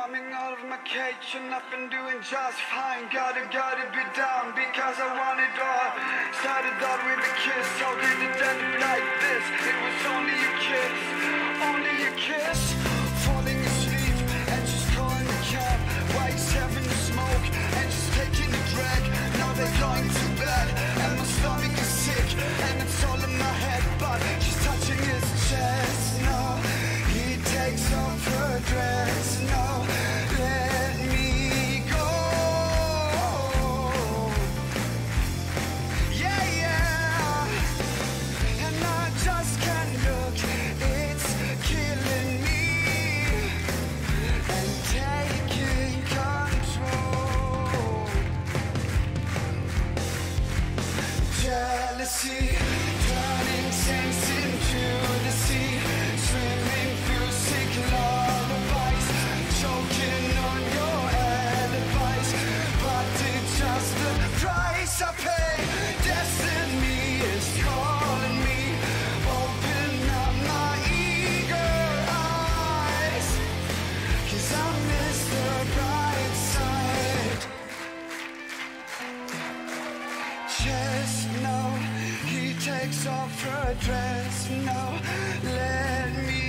Coming out of my cage and I've been doing just fine. Gotta, gotta be down because I want it all. Started out with a kiss, takes off her dress. No, let me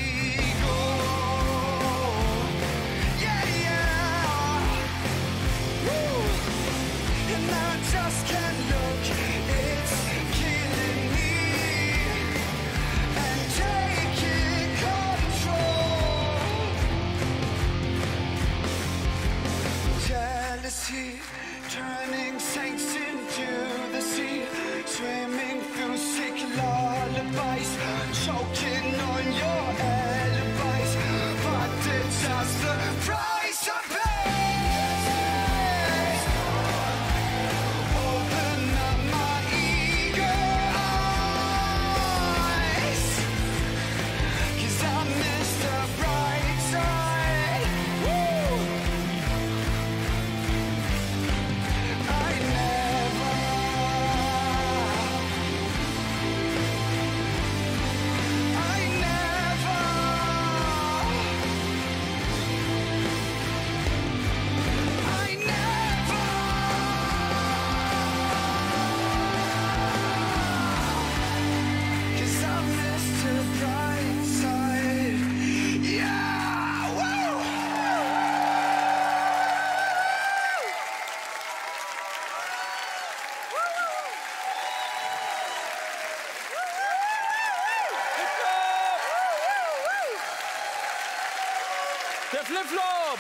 Flipflop!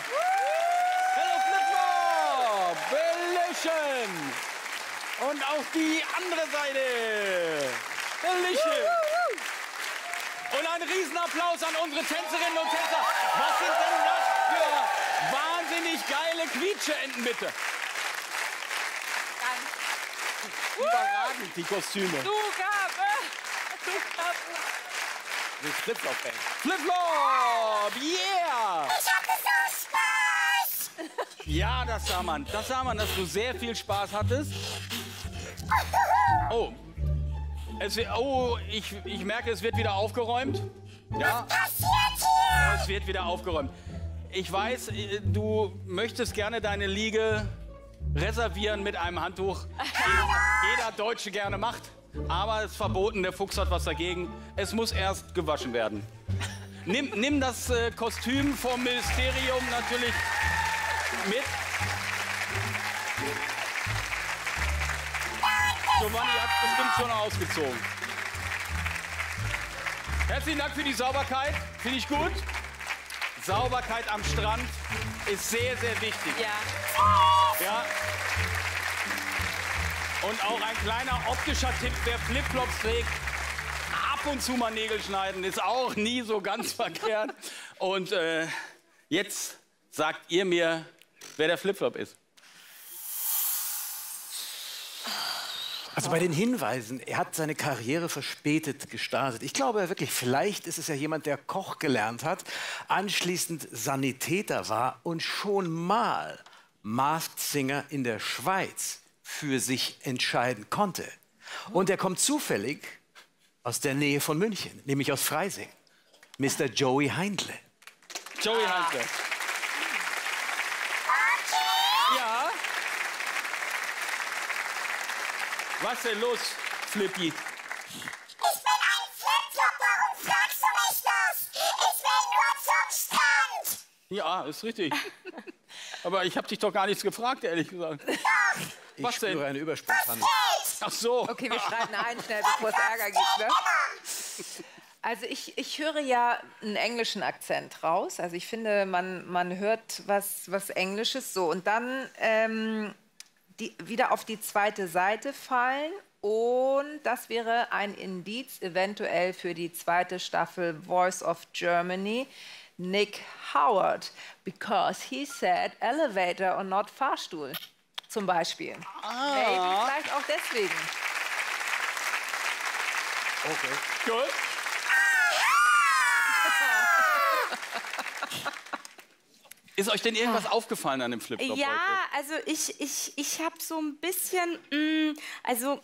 Hello Flipflop! Bellation! Und auch die andere Seite! Bellation! Und ein Riesenapplaus an unsere Tänzerinnen und Tänzer. Was sind denn das für wahnsinnig geile Quietscheenten, bitte? Überragend, die Kostüme. Zugabe! Zugabe! Das Flipflop, ey. Flipflop! Yeah! Ich hatte so Spaß! Ja, das sah man. Das sah man, dass du sehr viel Spaß hattest. Oh. Es, oh, ich, ich merke, es wird wieder aufgeräumt. Ja, Passiert hier! es wird wieder aufgeräumt. Ich weiß, äh, du möchtest gerne deine Liege reservieren mit einem Handtuch, wie jeder Deutsche gerne macht. Aber es ist verboten, der Fuchs hat was dagegen. Es muss erst gewaschen werden. Nimm, nimm das äh, Kostüm vom Ministerium natürlich mit. Giovanni hat bestimmt schon ausgezogen. Herzlichen Dank für die Sauberkeit. Finde ich gut. Sauberkeit am Strand ist sehr, sehr wichtig. Ja. Ja. Und auch ein kleiner optischer Tipp, wer Flipflops trägt, ab und zu mal Nägel schneiden, ist auch nie so ganz verkehrt. Und äh, jetzt sagt ihr mir, wer der Flipflop ist. Also bei den Hinweisen, er hat seine Karriere verspätet gestartet. Ich glaube wirklich, vielleicht ist es ja jemand, der Koch gelernt hat, anschließend Sanitäter war und schon mal Masked Singer in der Schweiz für sich entscheiden konnte. Und er kommt zufällig aus der Nähe von München, nämlich aus Freising. Mr. Joey Heindle. Joey Heindle. Ja. Was ist denn los, Flippy? Ich bin ein Flipflop, warum fragst du mich das? Ich will nur zum Ja, ist richtig. Aber ich habe dich doch gar nichts gefragt, ehrlich gesagt. Ich Was denn? spüre eine Übersprungshandlung. Ach so. Okay, wir schreiten ein schnell, bevor es Ärger gibt. Ne? Also ich, ich höre ja einen englischen Akzent raus. Also ich finde, man, man hört was, was Englisches so. Und dann ähm, die, wieder auf die zweite Seite fallen. Und das wäre ein Indiz eventuell für die zweite Staffel Voice of Germany. Nick Howard, because he said elevator und not Fahrstuhl. Zum Beispiel. Maybe vielleicht auch deswegen. Okay. Gut. Ist euch denn irgendwas aufgefallen an dem Flipflop Ja, heute? also ich, ich, ich habe so ein bisschen, mh, also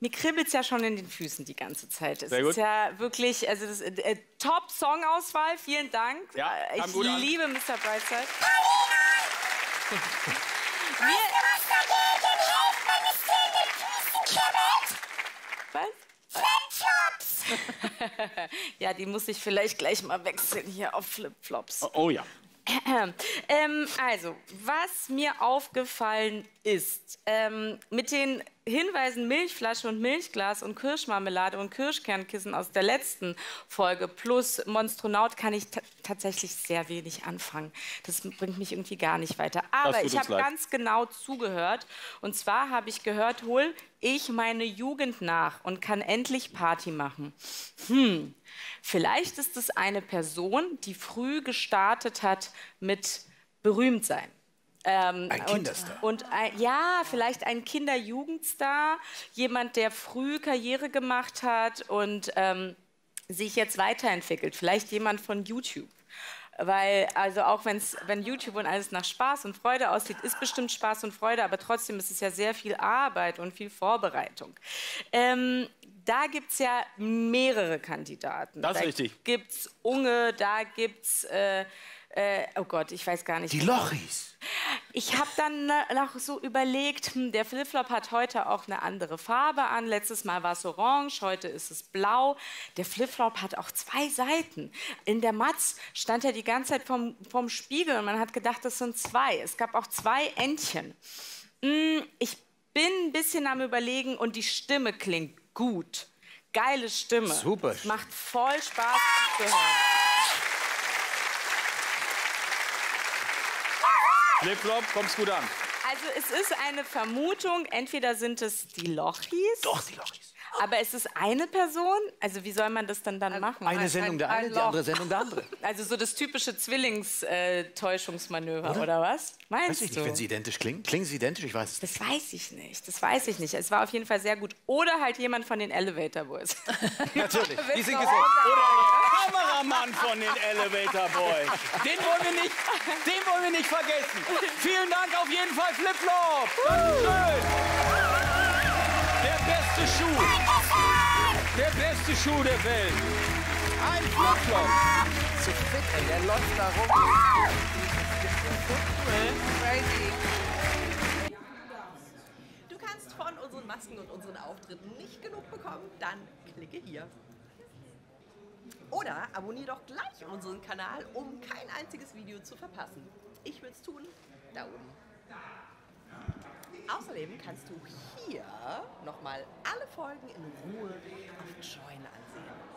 mir kribbelt es ja schon in den Füßen die ganze Zeit. Es Sehr gut. ist ja wirklich, also das äh, Top-Songauswahl, vielen Dank. Ja, ich gut an. liebe Mr. Brightside. Was dagegen Ja, die muss ich vielleicht gleich mal wechseln hier auf Flipflops. Oh, oh ja. ähm, also, was mir aufgefallen ist, ähm, mit den Hinweisen Milchflasche und Milchglas und Kirschmarmelade und Kirschkernkissen aus der letzten Folge plus Monstronaut kann ich ta- tatsächlich sehr wenig anfangen. Das bringt mich irgendwie gar nicht weiter. Aber ich habe ganz genau zugehört. Und zwar habe ich gehört, hol ich meine Jugend nach und kann endlich Party machen. Hm, vielleicht ist es eine Person, die früh gestartet hat mit Berühmtsein. Ähm, Ein Kinderstar. Und, und ein, ja, vielleicht ein Kinder-Jugendstar, jemand, der früh Karriere gemacht hat und ähm, sich jetzt weiterentwickelt. Vielleicht jemand von YouTube. Weil, also auch wenn's, wenn YouTube und alles nach Spaß und Freude aussieht, ist bestimmt Spaß und Freude, aber trotzdem ist es ja sehr viel Arbeit und viel Vorbereitung. Ähm, da gibt es ja mehrere Kandidaten. Das ist da richtig. gibt es Unge, da gibt es, äh, äh, oh Gott, ich weiß gar nicht. Die Lochis. Ich habe dann noch so überlegt, hm, der Flipflop hat heute auch eine andere Farbe an. Letztes Mal war es orange, heute ist es blau. Der Flipflop hat auch zwei Seiten. In der Matz stand er die ganze Zeit vom, vom Spiegel und man hat gedacht, das sind zwei. Es gab auch zwei Entchen. Mm, Ich bin ein bisschen am Überlegen und die Stimme klingt gut. Geile Stimme. Super macht voll Spaß zu hören. Flipflop, kommst gut an. Also es ist eine Vermutung, entweder sind es die Lochis. Doch, die Lochis. Aber ist es eine Person? Also wie soll man das dann dann machen? Eine Sendung der ein eine, die andere Sendung der andere. Also so das typische Zwillingstäuschungsmanöver, oder? was? Meinst Weiß ich du? nicht, wenn sie identisch klingen. Klingen sie identisch? Ich weiß es nicht. das weiß ich nicht. Das weiß ich nicht. Es war auf jeden Fall sehr gut. Oder halt jemand von den Elevator Boys. Natürlich. Die sind gesetzt. Kameramann von den Elevator Boys. Den wollen wir nicht, den wollen wir nicht vergessen. Vielen Dank auf jeden Fall, Flipflop. Dankeschön. Der beste Schuh. Der beste Schuh der Welt. Ein Flipflop. Zu fit, ey, der läuft da rum. Crazy. Du kannst von unseren Masken und unseren Auftritten nicht genug bekommen? Dann klicke hier. Oder abonniere doch gleich unseren Kanal, um kein einziges Video zu verpassen. Ich würde es tun, da oben. Außerdem kannst du hier nochmal alle Folgen in Ruhe auf Join ansehen.